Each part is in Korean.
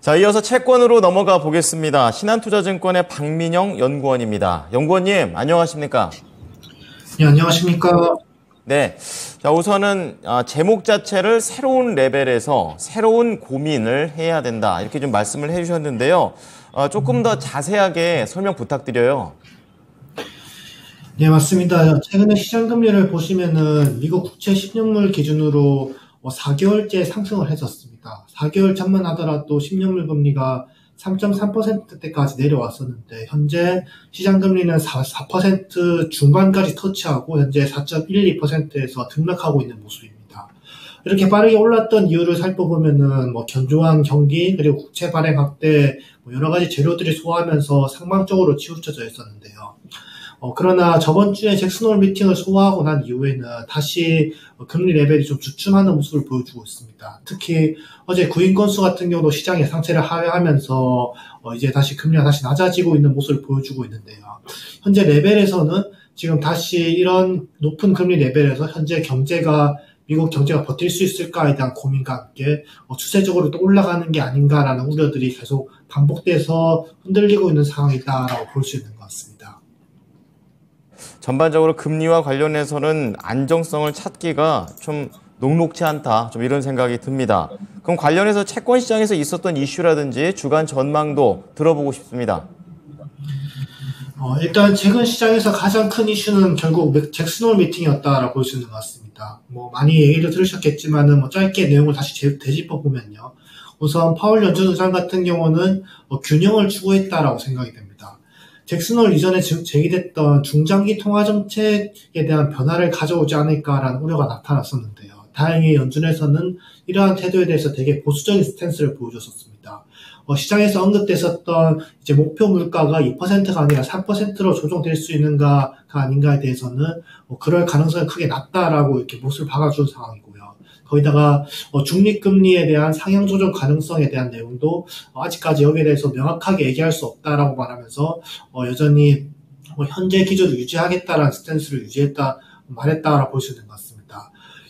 자, 이어서 채권으로 넘어가 보겠습니다. 신한투자증권의 박민영 연구원입니다. 연구원님, 안녕하십니까? 네, 안녕하십니까? 네. 자, 우선은 아, 제목 자체를 새로운 레벨에서 새로운 고민을 해야 된다. 이렇게 좀 말씀을 해 주셨는데요. 아, 조금 더 자세하게 설명 부탁드려요. 네, 맞습니다. 최근에 시장 금리를 보시면은 미국 국채 10년물 기준으로 4개월째 상승을 했었습니다. 4개월 전만 하더라도 10년물 금리가 3.3%대까지 내려왔었는데 현재 시장 금리는 4, 4% 중반까지 터치하고 현재 4.12%에서 등락하고 있는 모습입니다. 이렇게 빠르게 올랐던 이유를 살펴보면은 뭐 견조한 경기 그리고 국채 발행 확대 뭐 여러 가지 재료들이 소화하면서 상방적으로 치우쳐져 있었는데요. 어, 그러나 저번 주에 잭슨홀 미팅을 소화하고 난 이후에는 다시 금리 레벨이 좀 주춤하는 모습을 보여주고 있습니다. 특히 어제 구인 건수 같은 경우도 시장 예상치를 하회하면서 어, 이제 다시 금리가 다시 낮아지고 있는 모습을 보여주고 있는데요. 현재 레벨에서는 지금 다시 이런 높은 금리 레벨에서 현재 경제가 미국 경제가 버틸 수 있을까에 대한 고민과 함께 어, 추세적으로 또 올라가는 게 아닌가라는 우려들이 계속 반복돼서 흔들리고 있는 상황이다라고 볼 수 있는 것 같습니다. 전반적으로 금리와 관련해서는 안정성을 찾기가 좀 녹록치 않다. 좀 이런 생각이 듭니다. 그럼 관련해서 채권 시장에서 있었던 이슈라든지 주간 전망도 들어보고 싶습니다. 어, 일단 최근 시장에서 가장 큰 이슈는 결국 잭슨홀 미팅이었다라고 볼 수 있는 것 같습니다. 뭐 많이 얘기를 들으셨겠지만은 뭐 짧게 내용을 다시 되짚어 보면요. 우선 파월 연준 의장 같은 경우는 뭐 균형을 추구했다라고 생각이 됩니다. 잭슨홀 이전에 제기됐던 중장기 통화 정책에 대한 변화를 가져오지 않을까라는 우려가 나타났었는데요. 다행히 연준에서는 이러한 태도에 대해서 되게 보수적인 스탠스를 보여줬었습니다. 어, 시장에서 언급됐었던 이제 목표 물가가 2%가 아니라 3%로 조정될 수 있는가가 아닌가에 대해서는 어, 그럴 가능성이 크게 낮다라고 이렇게 못을 박아준 상황이고요. 거기다가 어, 중립금리에 대한 상향 조정 가능성에 대한 내용도 어, 아직까지 여기에 대해서 명확하게 얘기할 수 없다라고 말하면서 어, 여전히 뭐 현재 기조를 유지하겠다라는 스탠스를 유지했다 말했다라고 볼 수 있는 것 같습니다.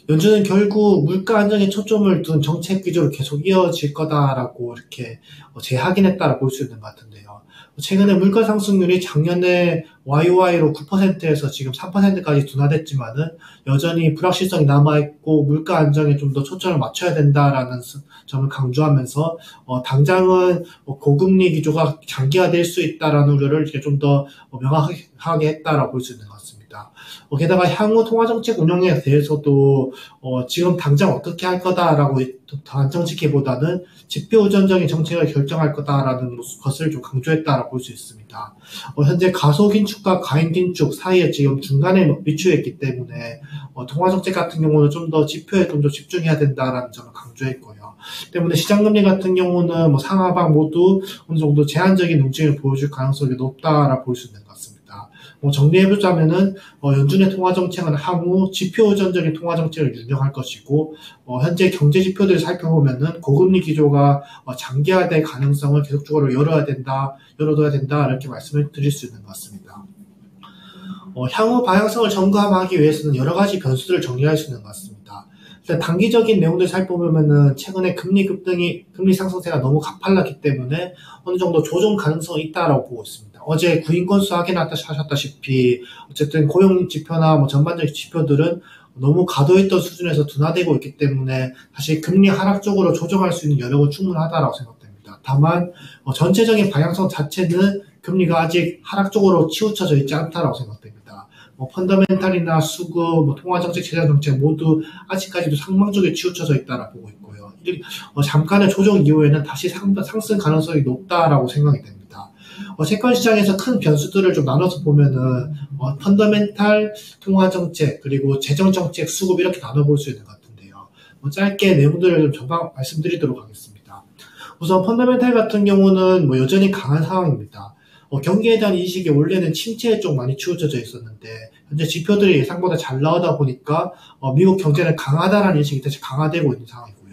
연준은 결국 물가 안정에 초점을 둔 정책 기조로 계속 이어질 거다라고 이렇게 재확인했다라고 볼 수 있는 것 같은데요. 최근에 물가 상승률이 작년에 YOY로 9%에서 지금 3%까지 둔화됐지만은 여전히 불확실성이 남아있고 물가 안정에 좀 더 초점을 맞춰야 된다라는 점을 강조하면서 어, 당장은 고금리 기조가 장기화될 수 있다라는 우려를 이렇게 좀 더 명확하게 했다라고 볼 수 있는 것 같습니다. 있습니다. 어, 게다가 향후 통화정책 운영에 대해서도 어, 지금 당장 어떻게 할 거다라고 단정짓기보다는 지표 우전적인 정책을 결정할 거다라는 것을 좀 강조했다라고 볼 수 있습니다. 어, 현재 가소긴축과 가인긴축 사이에 지금 중간에 위치해 있기 때문에 어, 통화정책 같은 경우는 좀 더 지표에 좀 더 집중해야 된다라는 점을 강조했고요. 때문에 시장금리 같은 경우는 뭐 상하방 모두 어느 정도 제한적인 움직임을 보여줄 가능성이 높다라고 볼 수 있는 것 같습니다. 뭐 정리해보자면은 어, 연준의 통화 정책은 향후 지표 의존적인 통화 정책을 운영할 것이고 어, 현재 경제 지표들을 살펴보면은 고금리 기조가 어, 장기화될 가능성을 계속적으로 열어야 된다, 열어둬야 된다 이렇게 말씀을 드릴 수 있는 것 같습니다. 어, 향후 방향성을 점검하기 위해서는 여러 가지 변수들을 정리할 수 있는 것 같습니다. 일단 단기적인 내용들 살펴보면은 최근에 금리 급등이 금리 상승세가 너무 가팔랐기 때문에 어느 정도 조정 가능성이 있다라고 보고 있습니다. 어제 구인 건수 확인하셨다시피 어쨌든 고용 지표나 뭐 전반적인 지표들은 너무 가도했던 수준에서 둔화되고 있기 때문에 사실 금리 하락 쪽으로 조정할 수 있는 여력은 충분하다라고 생각됩니다. 다만 어, 전체적인 방향성 자체는 금리가 아직 하락 쪽으로 치우쳐져 있지 않다라고 생각됩니다. 뭐 펀더멘탈이나 수급, 뭐 통화정책, 재정정책 모두 아직까지도 상방적에 치우쳐져 있다라고 보고 있고요. 어, 잠깐의 조정 이후에는 다시 상, 상승 가능성이 높다라고 생각이 됩니다. 어, 채권 시장에서 큰 변수들을 좀 나눠서 보면은 어, 펀더멘탈 통화 정책 그리고 재정 정책 수급 이렇게 나눠볼 수 있는 것 같은데요. 뭐 짧게 내용들을 좀 전방 말씀드리도록 하겠습니다. 우선 펀더멘탈 같은 경우는 뭐 여전히 강한 상황입니다. 어, 경기에 대한 인식이 원래는 침체에 좀 많이 치우쳐져 있었는데 현재 지표들이 예상보다 잘 나오다 보니까 어, 미국 경제는 강하다라는 인식이 다시 강화되고 있는 상황입니다.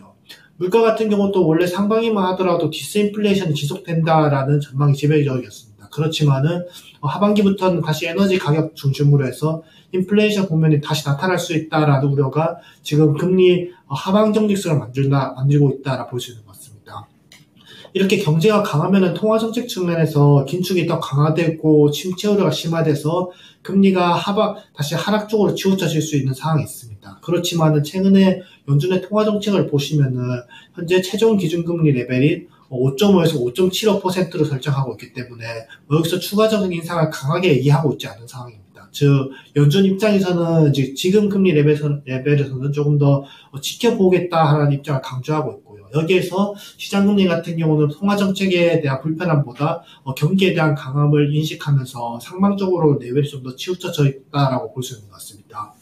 물가 같은 경우도 원래 상반기만 하더라도 디스인플레이션이 지속된다라는 전망이 지배적이었습니다. 그렇지만은 어, 하반기부터는 다시 에너지 가격 중심으로 해서 인플레이션 국면이 다시 나타날 수 있다라는 우려가 지금 금리 어, 하방 경직성을 만들다 만들고 있다라 볼 수 있는 것 같습니다. 이렇게 경제가 강하면은 통화 정책 측면에서 긴축이 더 강화되고 침체 우려가 심화돼서 금리가 하락 다시 하락 쪽으로 치우쳐질 수 있는 상황이 있습니다. 그렇지만은 최근에 연준의 통화 정책을 보시면은 현재 최종 기준금리 레벨이 5.5에서 5.75%로 설정하고 있기 때문에 여기서 추가적인 인상을 강하게 얘기하고 있지 않은 상황입니다. 즉 연준 입장에서는 지금 금리 레벨에서는, 조금 더 지켜보겠다 하는 입장을 강조하고 있고요. 여기에서 시장금리 같은 경우는 통화 정책에 대한 불편함보다 어, 경기에 대한 강함을 인식하면서 상방적으로 레벨이 좀더 치우쳐져 있다라고 볼 수 있는 것 같습니다.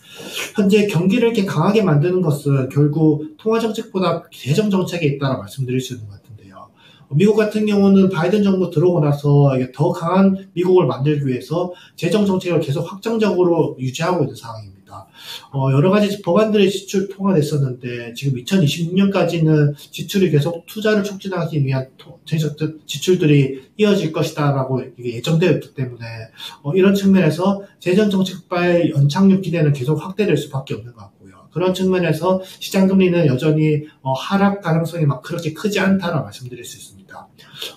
현재 경기를 이렇게 강하게 만드는 것은 결국 통화 정책보다 재정 정책에 있다고 말씀드릴 수 있는 것 같은데요. 미국 같은 경우는 바이든 정부 들어오고 나서 더 강한 미국을 만들기 위해서 재정 정책을 계속 확정적으로 유지하고 있는 상황입니다. 어, 여러 가지 법안들이 지출 통과됐었는데 지금 2026년까지는 지출이 계속 투자를 촉진하기 위한 지출들이 이어질 것이다라고 예정되어 있기 때문에 어, 이런 측면에서 재정 정책과의 연착륙 기대는 계속 확대될 수밖에 없는 것 같고요. 그런 측면에서 시장 금리는 여전히 어, 하락 가능성이 막 그렇게 크지 않다라고 말씀드릴 수 있습니다.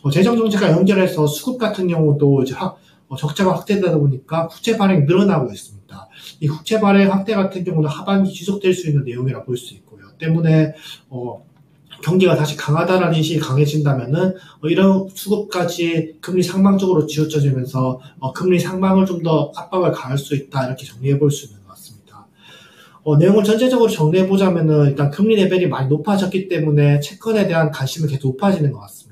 어, 재정 정책과 연결해서 수급 같은 경우도 이제 확- 어, 적자가 확대되다 보니까 국채 발행이 늘어나고 있습니다. 이 국채 발행 확대 같은 경우는 하반기 지속될 수 있는 내용이라 볼 수 있고요. 때문에 어, 경기가 다시 강하다라는 인식이 강해진다면은 어, 이런 수급까지 금리 상방 쪽으로 치우쳐지면서 어, 금리 상방을 좀 더 압박을 가할 수 있다 이렇게 정리해 볼 수 있는 것 같습니다. 어, 내용을 전체적으로 정리해 보자면은 일단 금리 레벨이 많이 높아졌기 때문에 채권에 대한 관심이 계속 높아지는 것 같습니다.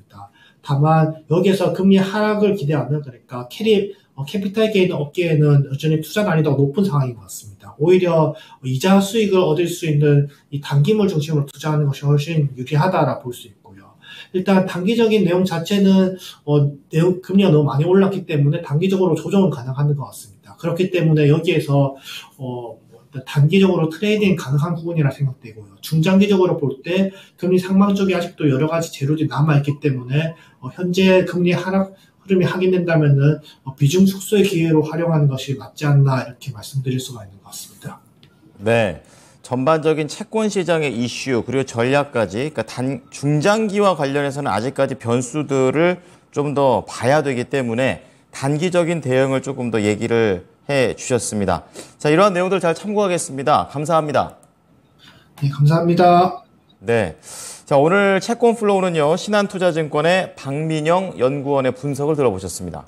다만 여기에서 금리 하락을 기대하는 그러니까 carry 어, capital gain 얻기에는 여전히 투자 난이도가 높은 상황인 것 같습니다. 오히려 이자 수익을 얻을 수 있는 이 단기물 중심으로 투자하는 것이 훨씬 유리하다라 볼 수 있고요. 일단 단기적인 내용 자체는 어, 내용 금리가 너무 많이 올랐기 때문에 단기적으로 조정은 가능한 것 같습니다. 그렇기 때문에 여기에서 어, 단기적으로 trading 가능한 부분이라 생각되고요. 중장기적으로 볼 때 금리 상방 쪽에 아직도 여러 가지 재료들이 남아 있기 때문에 어, 현재 금리 하락 흐름이 확인된다면은 어, 비중 축소의 기회로 활용하는 것이 맞지 않나 이렇게 말씀드릴 수가 있는 것 같습니다. 네. 전반적인 채권 시장의 이슈 그리고 전략까지 그러니까 단 중장기와 관련해서는 아직까지 변수들을 좀 더 봐야 되기 때문에 단기적인 대응을 조금 더 얘기를 해 주셨습니다. 자, 이러한 내용들 잘 참고하겠습니다. 감사합니다. 네, 감사합니다. 네. 자, 오늘 채권 플로우는요, 신한투자증권의 박민영 연구원의 분석을 들어보셨습니다.